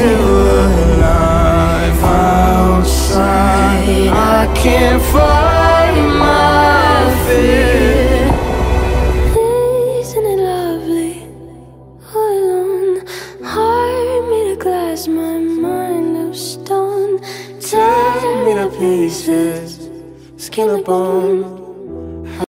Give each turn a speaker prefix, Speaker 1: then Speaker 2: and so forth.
Speaker 1: feel alive outside. I can't fight my fear.
Speaker 2: Isn't it lovely? All alone, heart made of glass, my mind of stone.
Speaker 1: Tear me to pieces, skin and bone.